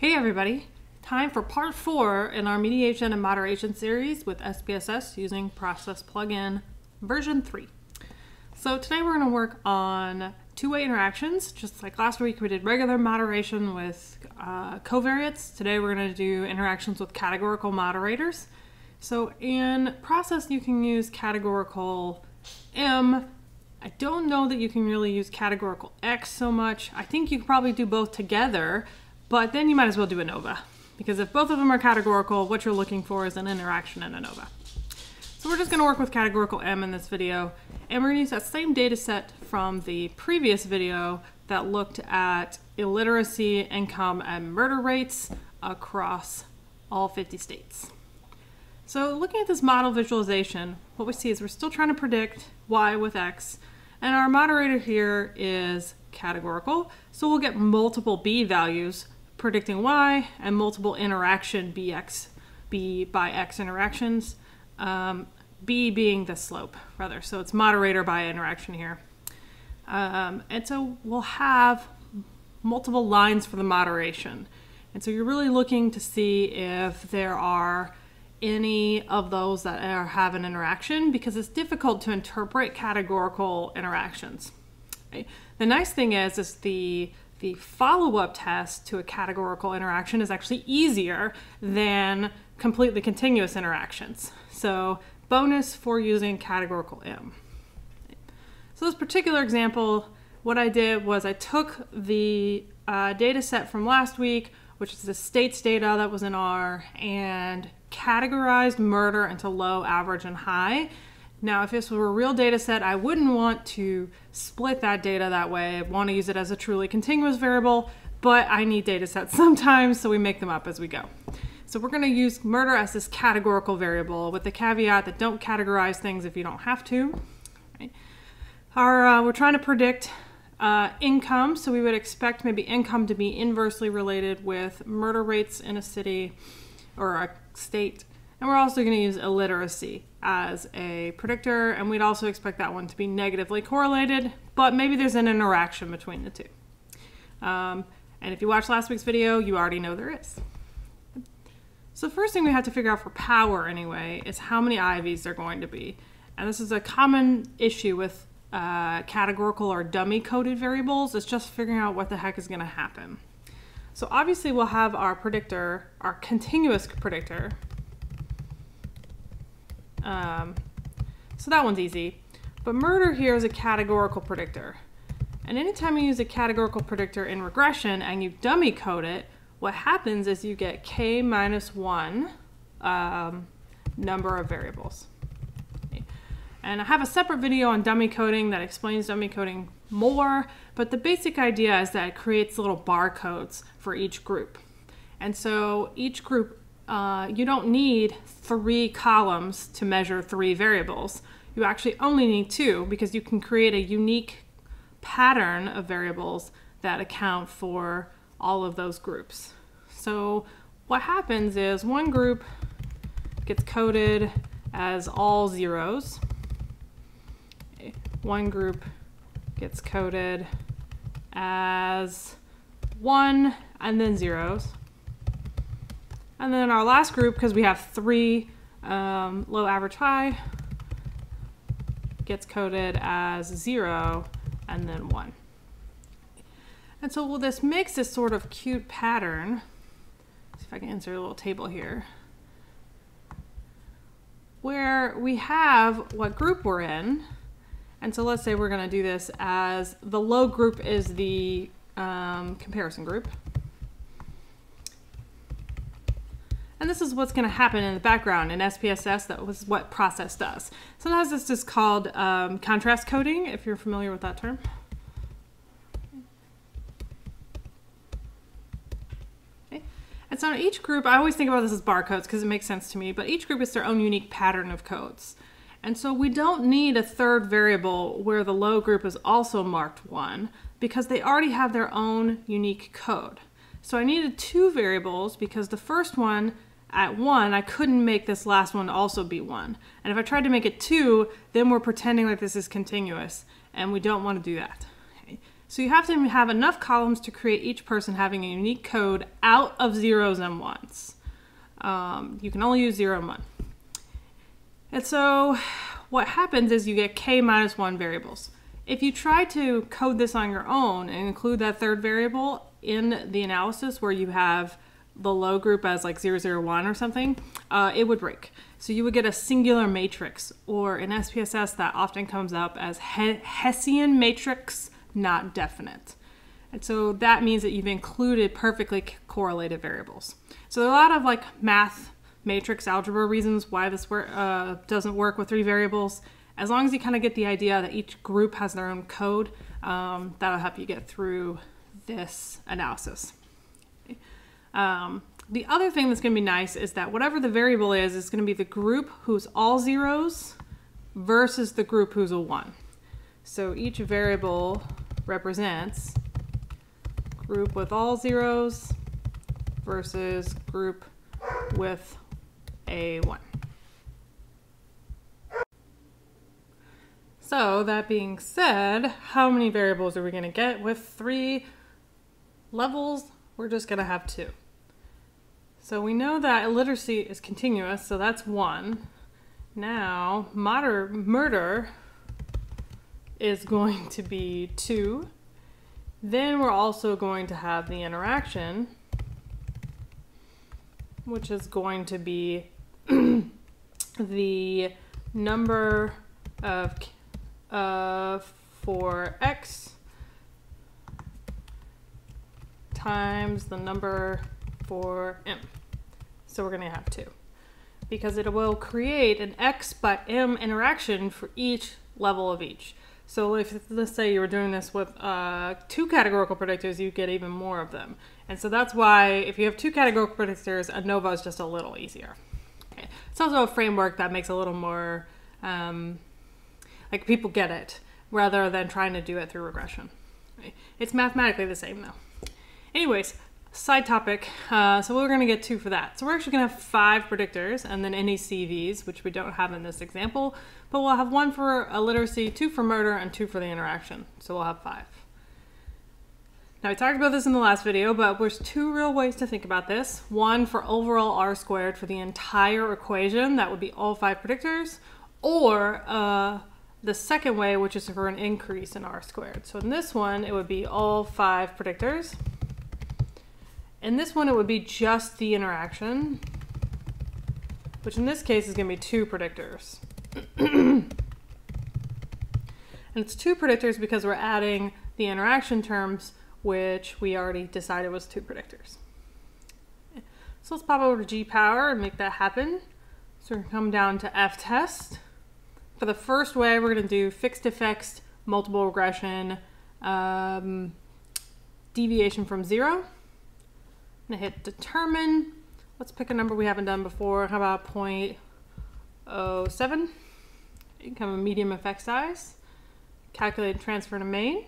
Hey everybody! Time for part four in our mediation and moderation series with SPSS using Process Plugin version 3. So today we're going to work on two-way interactions. Just like last week we did regular moderation with uh, covariates. Today we're going to do interactions with categorical moderators. So in Process you can use categorical M. I don't know that you can really use categorical X so much. I think you could probably do both together but then you might as well do ANOVA because if both of them are categorical, what you're looking for is an interaction in ANOVA. So we're just going to work with categorical M in this video, and we're going to use that same data set from the previous video that looked at illiteracy, income, and murder rates across all 50 states. So looking at this model visualization, what we see is we're still trying to predict Y with X, and our moderator here is categorical, so we'll get multiple B values predicting y and multiple interaction bx b by x interactions um, b being the slope rather so it's moderator by interaction here um, and so we'll have multiple lines for the moderation and so you're really looking to see if there are any of those that are, have an interaction because it's difficult to interpret categorical interactions. Okay? The nice thing is, is the the follow-up test to a categorical interaction is actually easier than completely continuous interactions. So bonus for using categorical M. So this particular example, what I did was I took the uh, data set from last week, which is the states data that was in R, and categorized murder into low, average, and high now, if this were a real data set, I wouldn't want to split that data that way. I want to use it as a truly continuous variable, but I need data sets sometimes, so we make them up as we go. So we're going to use murder as this categorical variable with the caveat that don't categorize things if you don't have to. Right? Our, uh, we're trying to predict uh, income, so we would expect maybe income to be inversely related with murder rates in a city or a state. And we're also going to use illiteracy as a predictor, and we'd also expect that one to be negatively correlated, but maybe there's an interaction between the two. Um, and if you watched last week's video, you already know there is. So the first thing we have to figure out for power anyway is how many IVs there are going to be. And this is a common issue with uh, categorical or dummy coded variables. It's just figuring out what the heck is going to happen. So obviously we'll have our predictor, our continuous predictor, um, so that one's easy. But murder here is a categorical predictor. And anytime you use a categorical predictor in regression and you dummy code it, what happens is you get k minus 1 um, number of variables. And I have a separate video on dummy coding that explains dummy coding more, but the basic idea is that it creates little barcodes for each group. And so each group uh, you don't need three columns to measure three variables. You actually only need two because you can create a unique pattern of variables that account for all of those groups. So what happens is one group gets coded as all zeros. One group gets coded as one and then zeros. And then our last group, because we have three um, low, average, high, gets coded as zero and then one. And so well, this makes this sort of cute pattern. see if I can insert a little table here. Where we have what group we're in. And so let's say we're going to do this as the low group is the um, comparison group. And this is what's going to happen in the background in SPSS. That was what process does. Sometimes this is called um, contrast coding, if you're familiar with that term. Okay. And so each group, I always think about this as barcodes because it makes sense to me, but each group is their own unique pattern of codes. And so we don't need a third variable where the low group is also marked 1 because they already have their own unique code. So I needed two variables because the first one at one, I couldn't make this last one also be one. And if I tried to make it two, then we're pretending like this is continuous, and we don't want to do that. Okay. So you have to have enough columns to create each person having a unique code out of zeros and ones. Um, you can only use zero and one. And so what happens is you get k minus one variables. If you try to code this on your own and include that third variable in the analysis where you have the low group as like 001 or something, uh, it would break. So you would get a singular matrix, or in SPSS that often comes up as Hessian matrix, not definite. And so that means that you've included perfectly correlated variables. So there are a lot of like math matrix algebra reasons why this work, uh, doesn't work with three variables. As long as you kind of get the idea that each group has their own code, um, that'll help you get through this analysis. Um, the other thing that's going to be nice is that whatever the variable is, is going to be the group who's all zeros versus the group who's a one. So each variable represents group with all zeros versus group with a one. So that being said, how many variables are we going to get with three levels? We're just going to have two. So we know that illiteracy is continuous, so that's one. Now, moder murder is going to be two. Then we're also going to have the interaction, which is going to be the number of uh, for x times the number for m. So we're going to have two. Because it will create an x by m interaction for each level of each. So if let's say you were doing this with uh, two categorical predictors, you get even more of them. And so that's why if you have two categorical predictors, ANOVA is just a little easier. Okay. It's also a framework that makes a little more, um, like people get it, rather than trying to do it through regression. It's mathematically the same though. Anyways, side topic. Uh, so we're going to get two for that. So we're actually going to have five predictors and then any CVs, which we don't have in this example. But we'll have one for illiteracy, two for murder, and two for the interaction. So we'll have five. Now, we talked about this in the last video, but there's two real ways to think about this. One for overall R squared for the entire equation, that would be all five predictors, or uh, the second way, which is for an increase in R squared. So in this one, it would be all five predictors. In this one, it would be just the interaction, which in this case is going to be two predictors. and it's two predictors because we're adding the interaction terms, which we already decided was two predictors. So let's pop over to G power and make that happen. So we're to come down to F test. For the first way, we're going to do fixed effects, multiple regression, um, deviation from zero gonna hit determine. Let's pick a number we haven't done before. How about 0.07? Become a medium effect size. Calculate transfer to main.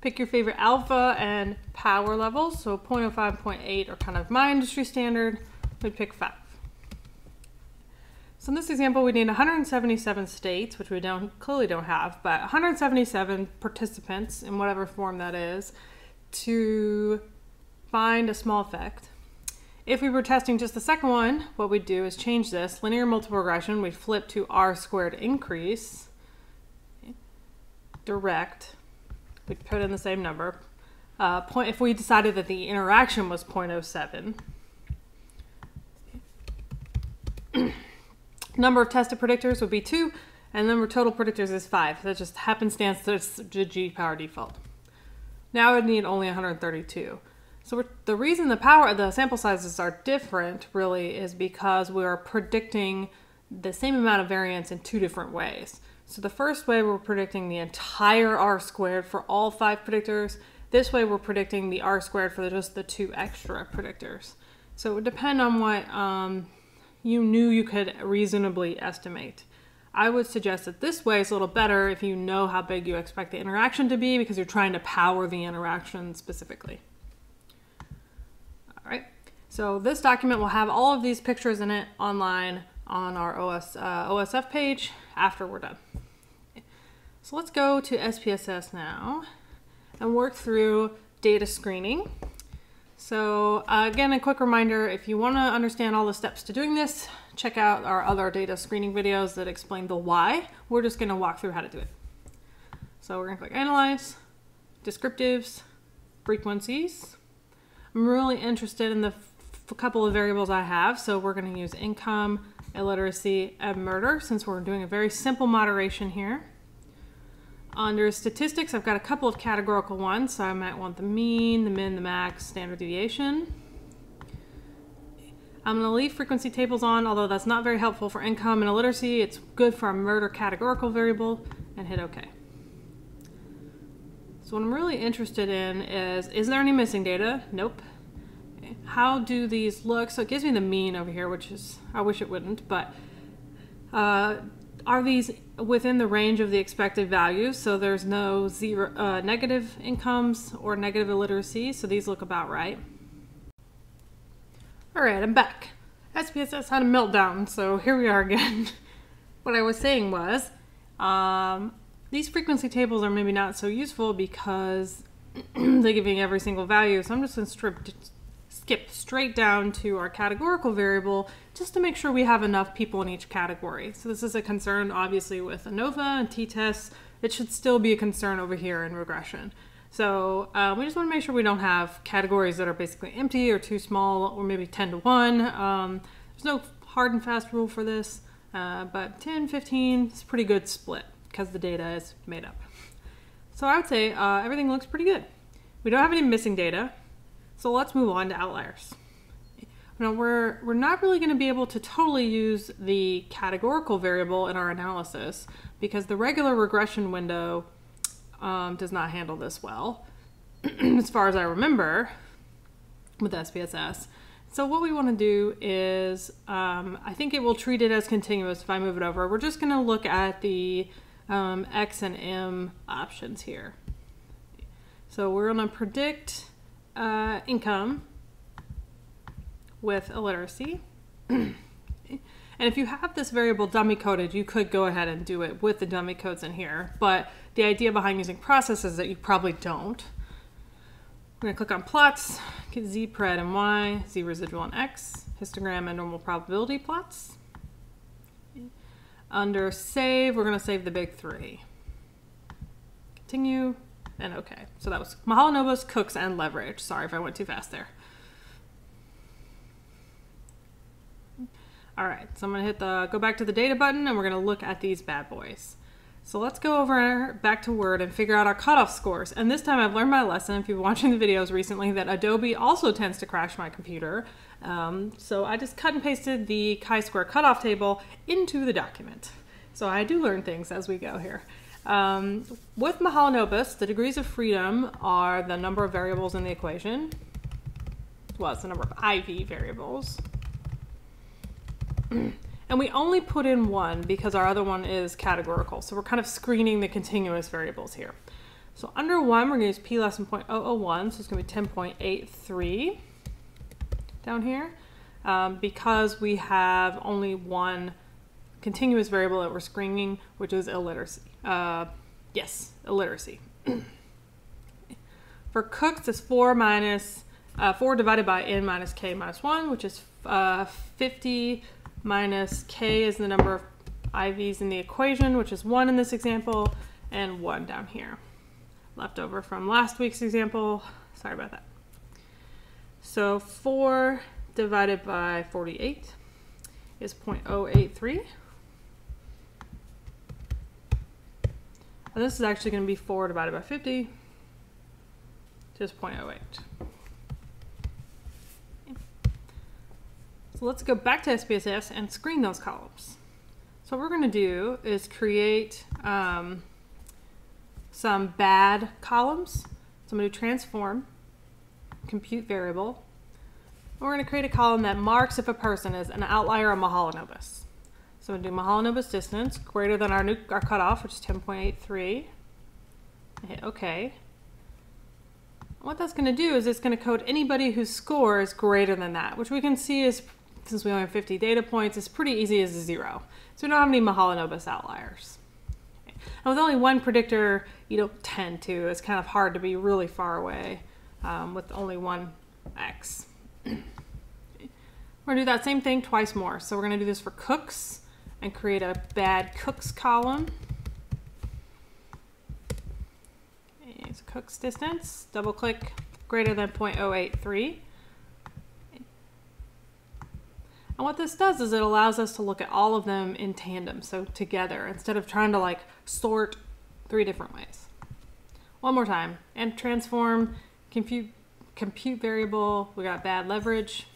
Pick your favorite alpha and power levels. So 0.05, 0.8 are kind of my industry standard. We'd pick five. So in this example, we need 177 states, which we don't clearly don't have, but 177 participants in whatever form that is to find a small effect. If we were testing just the second one, what we'd do is change this. Linear multiple regression, we'd flip to r squared increase. Direct, we'd put in the same number. Uh, point, if we decided that the interaction was 0.07. number of tested predictors would be 2, and number of total predictors is 5. That just happenstance, that's the G power default. Now I would need only 132. So the reason the power the sample sizes are different really is because we are predicting the same amount of variance in two different ways. So the first way we're predicting the entire R squared for all five predictors. This way we're predicting the R squared for just the two extra predictors. So it would depend on what um, you knew you could reasonably estimate. I would suggest that this way is a little better if you know how big you expect the interaction to be because you're trying to power the interaction specifically. So this document will have all of these pictures in it online on our OS, uh, OSF page after we're done. So let's go to SPSS now. and work through data screening. So uh, again, a quick reminder, if you want to understand all the steps to doing this, check out our other data screening videos that explain the why. We're just going to walk through how to do it. So we're going to click Analyze, Descriptives, Frequencies. I'm really interested in the couple of variables I have, so we're going to use income, illiteracy, and murder since we're doing a very simple moderation here. Under statistics, I've got a couple of categorical ones, so I might want the mean, the min, the max, standard deviation. I'm going to leave frequency tables on, although that's not very helpful for income and illiteracy. It's good for a murder categorical variable, and hit OK. So what I'm really interested in is, is there any missing data? Nope. How do these look? So it gives me the mean over here, which is, I wish it wouldn't, but uh, are these within the range of the expected values? So there's no zero uh, negative incomes or negative illiteracy, so these look about right. All right, I'm back. SPSS had a meltdown, so here we are again. what I was saying was, um, these frequency tables are maybe not so useful because they're giving every single value, so I'm just going to skip straight down to our categorical variable just to make sure we have enough people in each category. So this is a concern obviously with ANOVA and t-tests. It should still be a concern over here in regression. So uh, we just want to make sure we don't have categories that are basically empty or too small or maybe 10 to 1. Um, there's no hard and fast rule for this, uh, but 10, 15 is a pretty good split because the data is made up. So I would say uh, everything looks pretty good. We don't have any missing data, so let's move on to outliers. Now we're, we're not really going to be able to totally use the categorical variable in our analysis because the regular regression window um, does not handle this well, as far as I remember with SPSS. So what we want to do is, um, I think it will treat it as continuous if I move it over. We're just going to look at the um, X and M options here. So we're going to predict uh, income with illiteracy. and if you have this variable dummy coded, you could go ahead and do it with the dummy codes in here. But the idea behind using process is that you probably don't. I'm going to click on plots, get Z pred and Y, Z residual and X, histogram and normal probability plots. Under save, we're going to save the big three. Continue, and okay. So that was Mahalanobis, Cooks, and Leverage. Sorry if I went too fast there. All right, so I'm gonna hit the go back to the data button and we're gonna look at these bad boys. So let's go over back to Word and figure out our cutoff scores. And this time I've learned my lesson, if you've been watching the videos recently, that Adobe also tends to crash my computer. Um, so I just cut and pasted the chi-square cutoff table into the document. So I do learn things as we go here. Um, with Mahalanobis, the degrees of freedom are the number of variables in the equation. Well, it's the number of IV variables. and we only put in one because our other one is categorical. So we're kind of screening the continuous variables here. So under one, we're going to use p less than 0.001, so it's going to be 10.83 down here. Um, because we have only one continuous variable that we're screening, which is illiteracy. Uh, yes, illiteracy. For cooks, it's 4 minus, uh, 4 divided by n minus k minus 1, which is uh, 50 minus k is the number of IVs in the equation, which is 1 in this example, and 1 down here. Left over from last week's example. Sorry about that. So 4 divided by 48 is 0.083. And this is actually going to be 4 divided by 50, just 0.08. So let's go back to SPSS and screen those columns. So what we're going to do is create um, some bad columns. So I'm going to transform, compute variable. We're going to create a column that marks if a person is an outlier or Mahalanobis. So we do Mahalanobis distance greater than our new our cutoff, which is 10.83. Hit OK. What that's going to do is it's going to code anybody whose score is greater than that, which we can see is, since we only have 50 data points, it's pretty easy as a zero. So we don't have any Mahalanobis outliers. Okay. And with only one predictor, you don't tend to. It's kind of hard to be really far away um, with only one X. we're gonna do that same thing twice more. So we're gonna do this for cooks and create a bad cooks column. It's cooks distance, double click greater than 0.083. And what this does is it allows us to look at all of them in tandem, so together, instead of trying to like sort three different ways. One more time, and transform, compute, compute variable, we got bad leverage.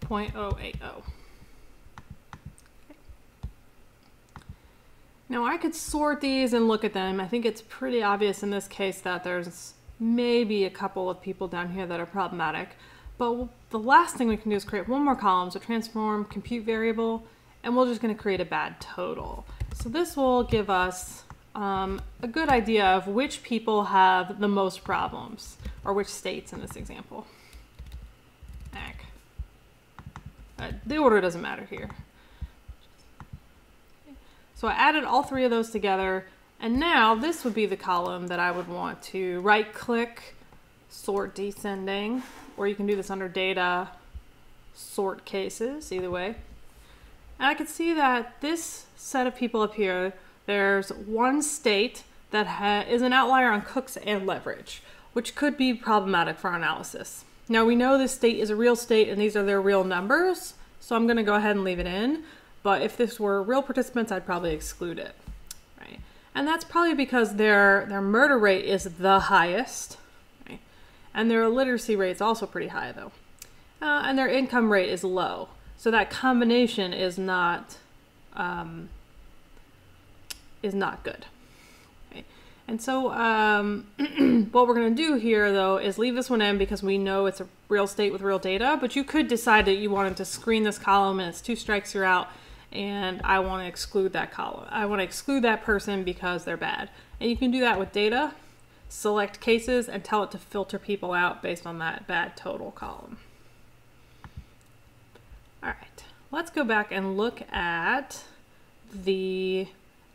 Point oh eight oh. Now I could sort these and look at them. I think it's pretty obvious in this case that there's maybe a couple of people down here that are problematic. But the last thing we can do is create one more column, so transform compute variable, and we're just gonna create a bad total. So this will give us um, a good idea of which people have the most problems, or which states in this example. Uh, the order doesn't matter here. So I added all three of those together. And now this would be the column that I would want to right click, sort descending, or you can do this under data, sort cases, either way. And I can see that this set of people up here, there's one state that is an outlier on cooks and leverage, which could be problematic for our analysis. Now we know this state is a real state and these are their real numbers, so I'm gonna go ahead and leave it in. But if this were real participants, I'd probably exclude it, right? And that's probably because their, their murder rate is the highest, right? And their illiteracy rate is also pretty high though. Uh, and their income rate is low. So that combination is not, um, is not good. And so um, what we're going to do here, though, is leave this one in because we know it's a real state with real data, but you could decide that you wanted to screen this column and it's two strikes, you're out, and I want to exclude that column. I want to exclude that person because they're bad. And you can do that with data, select cases, and tell it to filter people out based on that bad total column. All right, let's go back and look at the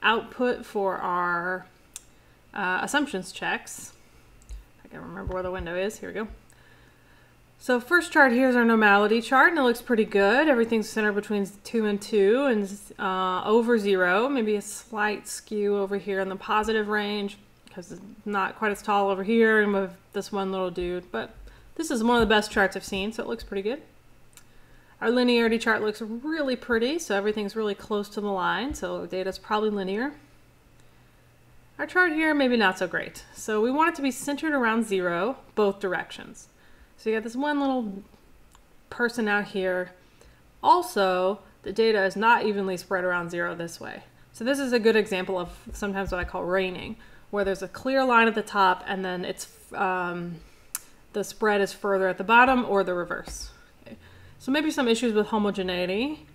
output for our uh, assumptions checks. I can remember where the window is. Here we go. So first chart here is our normality chart, and it looks pretty good. Everything's centered between 2 and 2 and uh, over 0. Maybe a slight skew over here in the positive range because it's not quite as tall over here and with this one little dude. But this is one of the best charts I've seen, so it looks pretty good. Our linearity chart looks really pretty, so everything's really close to the line, so data's probably linear. Our chart here, maybe not so great. So we want it to be centered around 0, both directions. So you got this one little person out here. Also, the data is not evenly spread around zero this way. So this is a good example of sometimes what I call raining, where there's a clear line at the top and then it's um, the spread is further at the bottom or the reverse. Okay. So maybe some issues with homogeneity.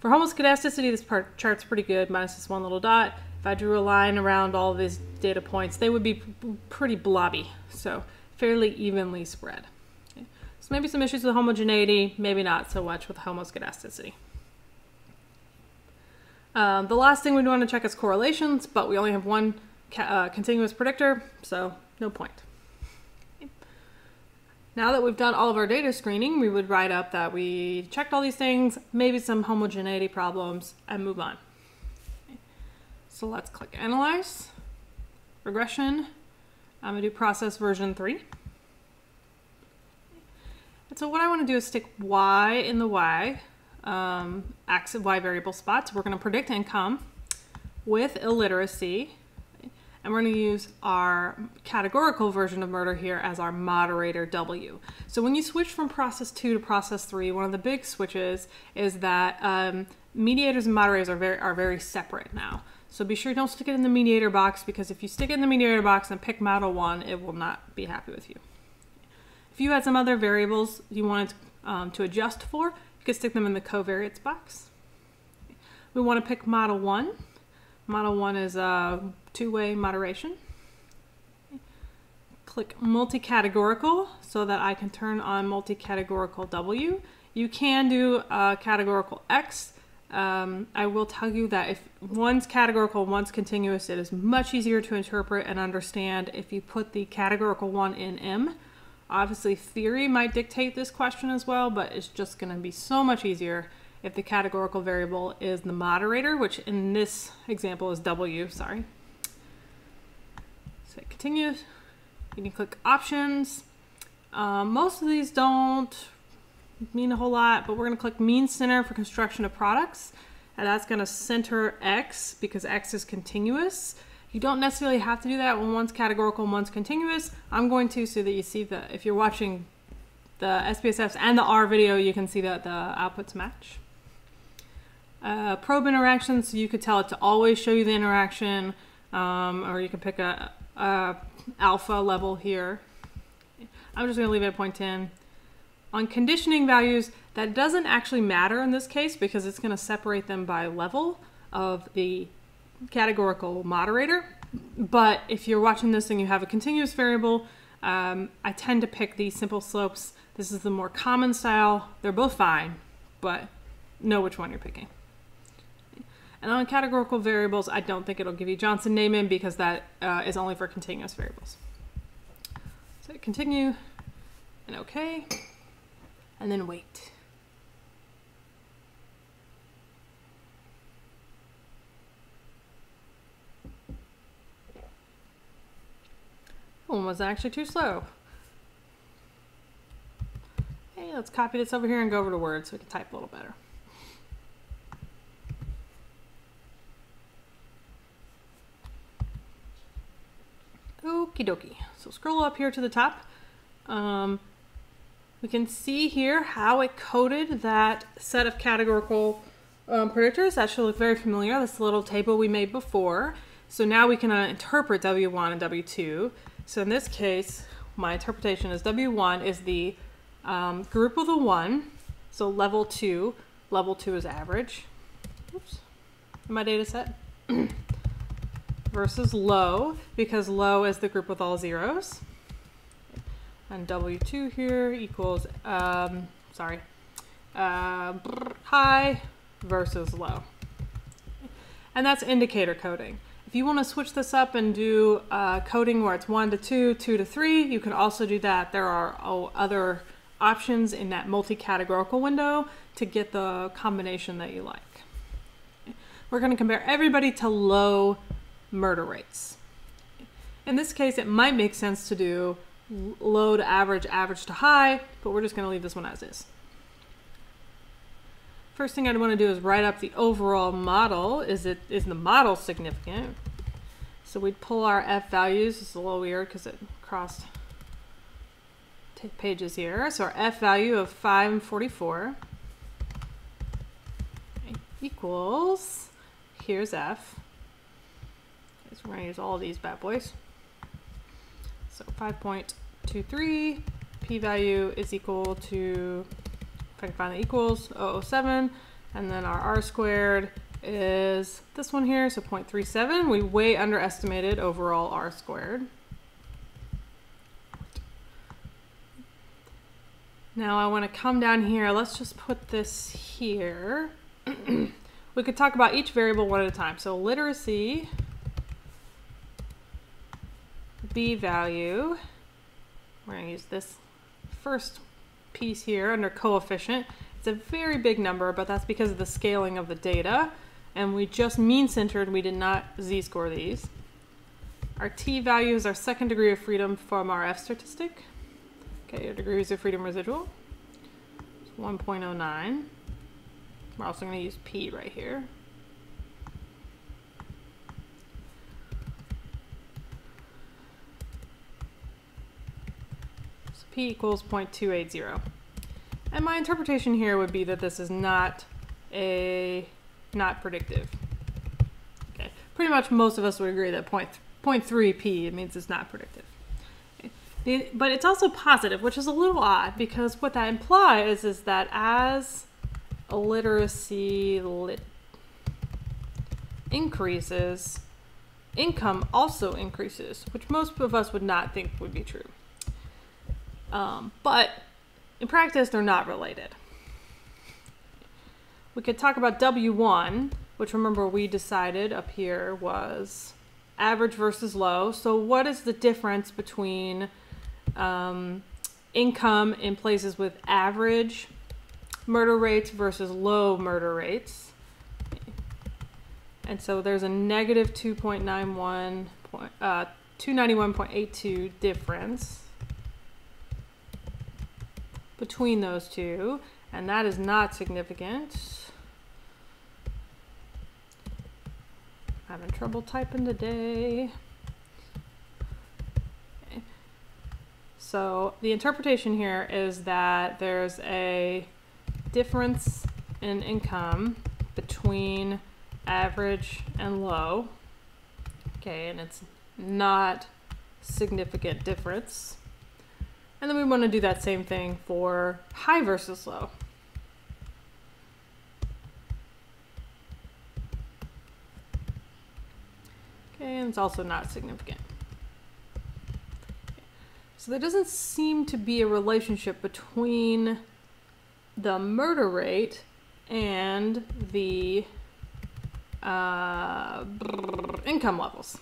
For homoscedasticity, this part, chart's pretty good, minus this one little dot. If I drew a line around all these data points, they would be pretty blobby, so fairly evenly spread. So maybe some issues with homogeneity, maybe not so much with homoscedasticity. Um, the last thing we want to check is correlations, but we only have one uh, continuous predictor, so no point. Now that we've done all of our data screening, we would write up that we checked all these things, maybe some homogeneity problems, and move on. So let's click Analyze, Regression. I'm going to do Process version 3. And so what I want to do is stick y in the y, um, axis y variable spots. We're going to predict income with illiteracy. And we're going to use our categorical version of murder here as our moderator W. So when you switch from process 2 to process 3, one of the big switches is that um, mediators and moderators are very, are very separate now. So be sure you don't stick it in the mediator box because if you stick it in the mediator box and pick model 1, it will not be happy with you. If you had some other variables you wanted um, to adjust for, you could stick them in the covariates box. We want to pick model 1. Model 1 is a two-way moderation. click multi-categorical so that I can turn on multi-categorical W. You can do categorical X. Um, I will tell you that if one's categorical, one's continuous, it is much easier to interpret and understand if you put the categorical one in M. Obviously, theory might dictate this question as well, but it's just going to be so much easier if the categorical variable is the moderator, which in this example is W, sorry. So continue. You can click options. Um, most of these don't mean a whole lot, but we're going to click mean center for construction of products. And that's going to center X because X is continuous. You don't necessarily have to do that when one's categorical and one's continuous. I'm going to so that you see that if you're watching the SPSS and the R video, you can see that the outputs match. Uh, probe interaction, so you could tell it to always show you the interaction, um, or you can pick a, a, alpha level here. I'm just going to leave it at 0.10. On conditioning values, that doesn't actually matter in this case because it's going to separate them by level of the categorical moderator. But if you're watching this and you have a continuous variable, um, I tend to pick the simple slopes. This is the more common style. They're both fine, but know which one you're picking. And on categorical variables, I don't think it'll give you Johnson Neyman because that uh, is only for continuous variables. So continue and okay, and then wait. One was actually too slow. Hey, let's copy this over here and go over to Word so we can type a little better. Okie dokie. So scroll up here to the top. Um, we can see here how it coded that set of categorical um, predictors. That should look very familiar. This little table we made before. So now we can uh, interpret W1 and W2. So in this case, my interpretation is W1 is the um, group of the one. So level two, level two is average. Oops, in my data set. versus low because low is the group with all zeros. And W2 here equals, um, sorry, uh, high versus low. And that's indicator coding. If you want to switch this up and do uh, coding where it's 1 to 2, 2 to 3, you can also do that. There are oh, other options in that multi-categorical window to get the combination that you like. We're going to compare everybody to low murder rates. In this case, it might make sense to do low to average, average to high, but we're just going to leave this one as is. First thing I'd want to do is write up the overall model. Is it is the model significant? So we'd pull our F values. It's a little weird because it crossed pages here. So our F value of 5 and 44 equals, here's F, so we're going to use all these bad boys. So 5.23 p-value is equal to, I can find the equals, 007. And then our r squared is this one here, so 0.37. We way underestimated overall r squared. Now I want to come down here. Let's just put this here. we could talk about each variable one at a time. So literacy b value, we're going to use this first piece here under coefficient. It's a very big number, but that's because of the scaling of the data. And we just mean centered, we did not z-score these. Our t value is our second degree of freedom from our f statistic. Okay, your degrees of freedom residual. It's 1.09. We're also going to use p right here. P equals 0.280. And my interpretation here would be that this is not a not predictive. Okay, pretty much most of us would agree that 0.3 p means it's not predictive. but it's also positive, which is a little odd because what that implies is that as illiteracy lit increases, income also increases, which most of us would not think would be true. Um, but in practice, they're not related. We could talk about W1, which remember we decided up here was average versus low. So, what is the difference between um, income in places with average murder rates versus low murder rates? And so there's a negative 2.91 point, uh, 291.82 difference between those two, and that is not significant. Having trouble typing today. Okay. So the interpretation here is that there's a difference in income between average and low. Okay, and it's not significant difference. And then we want to do that same thing for high versus low. Okay, and it's also not significant. So there doesn't seem to be a relationship between the murder rate and the uh, income levels.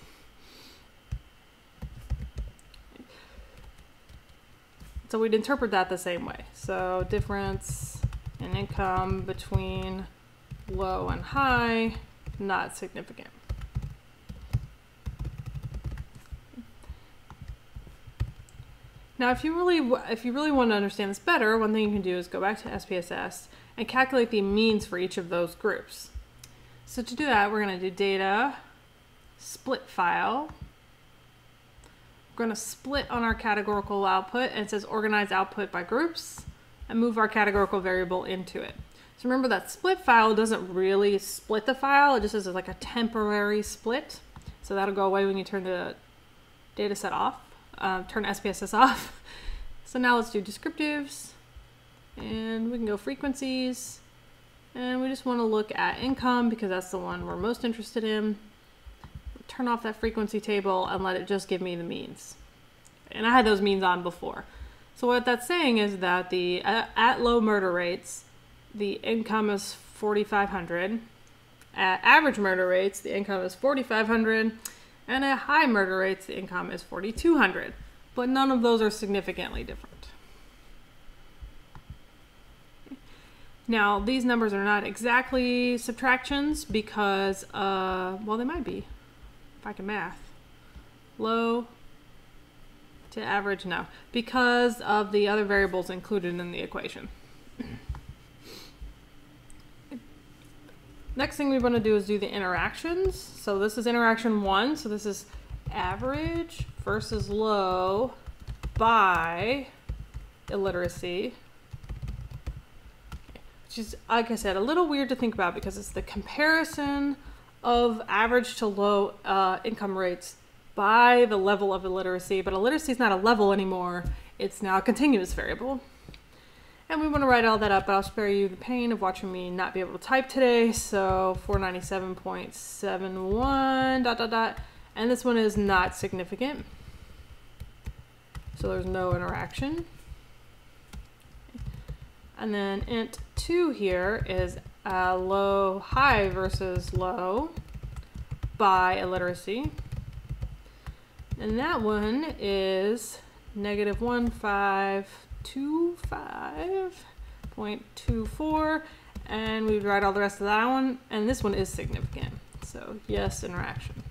So we'd interpret that the same way. So difference in income between low and high, not significant. Now, if you really if you really want to understand this better, one thing you can do is go back to SPSS and calculate the means for each of those groups. So to do that, we're going to do data, split file. We're going to split on our categorical output and it says organize output by groups and move our categorical variable into it. So remember that split file doesn't really split the file, it just is like a temporary split. So that'll go away when you turn the data set off, uh, turn SPSS off. So now let's do descriptives and we can go frequencies and we just want to look at income because that's the one we're most interested in. Turn off that frequency table and let it just give me the means. And I had those means on before. So what that's saying is that the at low murder rates, the income is 4500. At average murder rates, the income is 4500, and at high murder rates, the income is 4200. But none of those are significantly different. Now, these numbers are not exactly subtractions because, uh, well, they might be, if I can math. Low to average, no, because of the other variables included in the equation. Next thing we want to do is do the interactions. So this is interaction one. So this is average versus low by illiteracy which is, like I said, a little weird to think about because it's the comparison of average to low uh, income rates by the level of illiteracy. But illiteracy is not a level anymore, it's now a continuous variable. And we want to write all that up, but I'll spare you the pain of watching me not be able to type today. So 497.71 dot dot dot. And this one is not significant. So there's no interaction. And then int 2 here is uh, low, high versus low by illiteracy. And that one is negative 1525.24. And we write all the rest of that one. And this one is significant. So yes, interaction.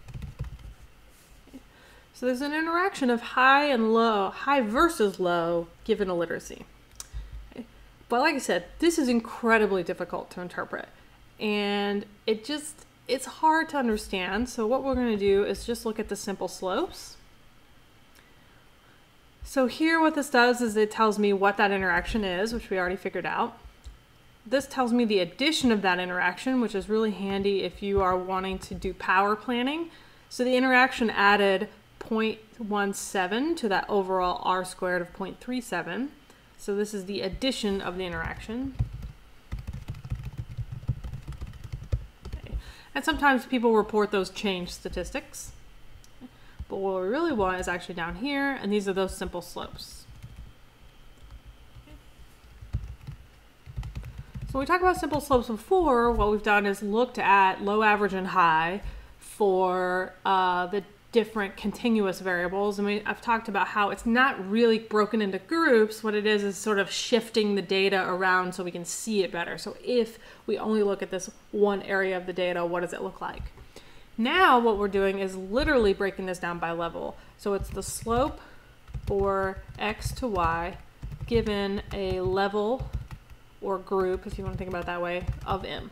So there's an interaction of high and low, high versus low, given illiteracy. But like I said, this is incredibly difficult to interpret. And it just, it's hard to understand. So what we're going to do is just look at the simple slopes. So here what this does is it tells me what that interaction is, which we already figured out. This tells me the addition of that interaction, which is really handy if you are wanting to do power planning. So the interaction added 0.17 to that overall r squared of 0.37. So this is the addition of the interaction. And sometimes people report those change statistics. But what we really want is actually down here, and these are those simple slopes. So when we talked about simple slopes before, what we've done is looked at low, average, and high for uh, the different continuous variables. And we, I've talked about how it's not really broken into groups. What it is is sort of shifting the data around so we can see it better. So if we only look at this one area of the data, what does it look like? Now what we're doing is literally breaking this down by level. So it's the slope for x to y given a level or group, if you want to think about it that way, of M.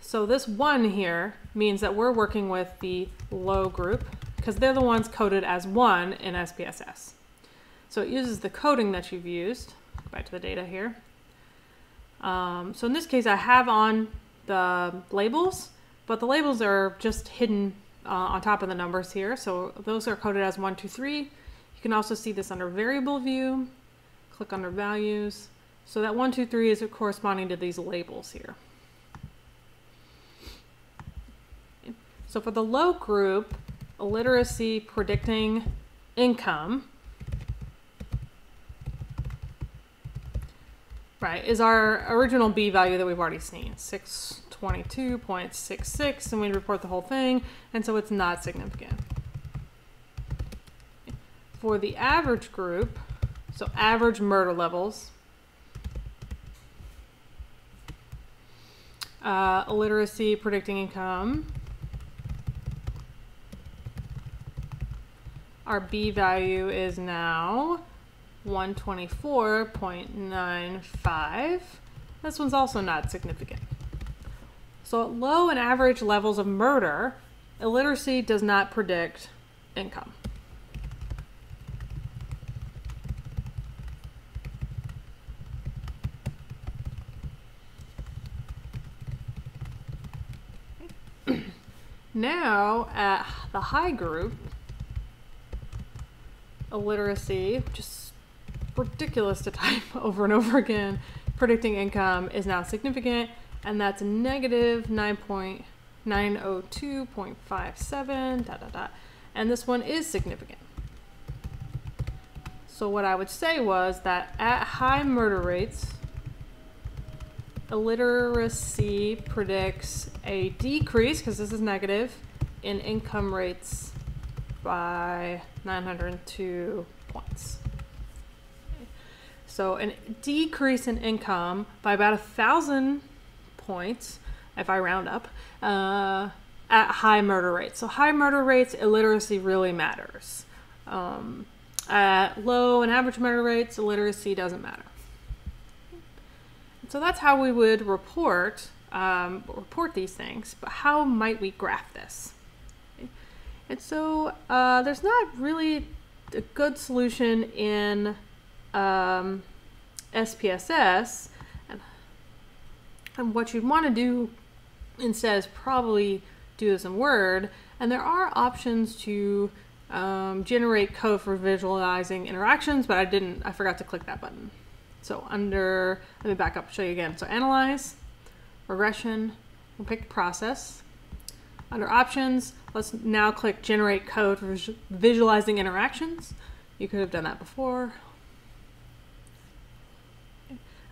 So this one here means that we're working with the low group because they're the ones coded as one in SPSS. So it uses the coding that you've used. Back to the data here. Um, so in this case, I have on the labels, but the labels are just hidden uh, on top of the numbers here. So those are coded as one, two, three. You can also see this under variable view. Click under values. So that one, two, three is corresponding to these labels here. So for the low group, illiteracy predicting income, right, is our original B value that we've already seen, 622.66, and we report the whole thing, and so it's not significant. For the average group, so average murder levels, uh, illiteracy predicting income. Our B value is now 124.95. This one's also not significant. So at low and average levels of murder, illiteracy does not predict income. Now, at the high group, illiteracy, just ridiculous to type over and over again, predicting income is now significant, and that's negative 9.902.57, dot, dot, dot. And this one is significant. So what I would say was that at high murder rates, illiteracy predicts a decrease, because this is negative, in income rates by 902 points. So a decrease in income by about a thousand points, if I round up, uh, at high murder rates. So high murder rates, illiteracy really matters. Um, at low and average murder rates, illiteracy doesn't matter. So that's how we would report um, report these things. But how might we graph this? And so uh, there's not really a good solution in um, SPSS. And, and what you'd want to do instead is probably do this in Word. And there are options to um, generate code for visualizing interactions, but I didn't, I forgot to click that button. So under, let me back up, show you again. So analyze, regression, we'll pick process. Under options, let's now click generate code for visualizing interactions. You could have done that before.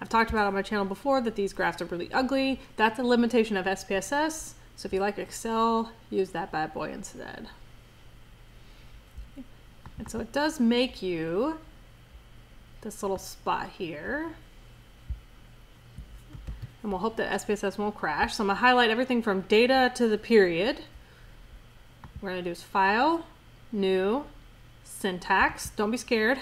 I've talked about on my channel before that these graphs are really ugly. That's a limitation of SPSS. So if you like Excel, use that bad boy instead. And so it does make you this little spot here. And we'll hope that SPSS won't crash. So I'm gonna highlight everything from data to the period. We're gonna do is file, new, syntax, don't be scared.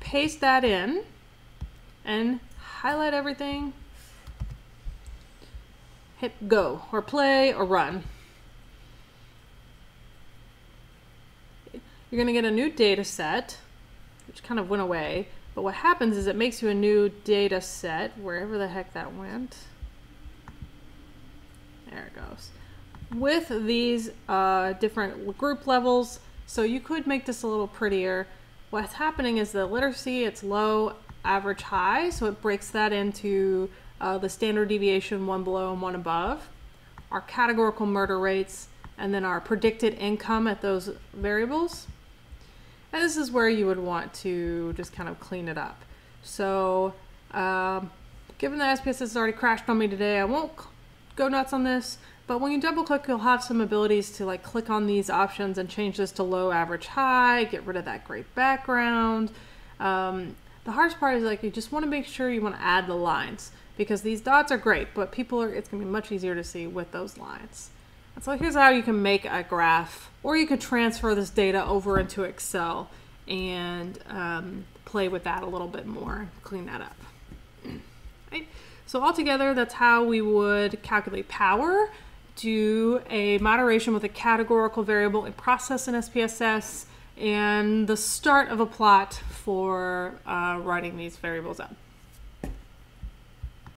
Paste that in and highlight everything. Hit go or play or run. you're going to get a new data set, which kind of went away. But what happens is it makes you a new data set, wherever the heck that went. There it goes. With these uh, different group levels, so you could make this a little prettier. What's happening is the literacy, it's low, average, high, so it breaks that into uh, the standard deviation, one below and one above. our categorical murder rates, and then our predicted income at those variables. And this is where you would want to just kind of clean it up. So, um, given that SPSS has already crashed on me today, I won't go nuts on this. But when you double click, you'll have some abilities to like click on these options and change this to low, average, high, get rid of that gray background. Um, the hardest part is like you just want to make sure you want to add the lines because these dots are great, but people are it's gonna be much easier to see with those lines. And so here's how you can make a graph, or you could transfer this data over into Excel and um, play with that a little bit more, clean that up. Right? So altogether, that's how we would calculate power, do a moderation with a categorical variable and process in SPSS, and the start of a plot for uh, writing these variables up.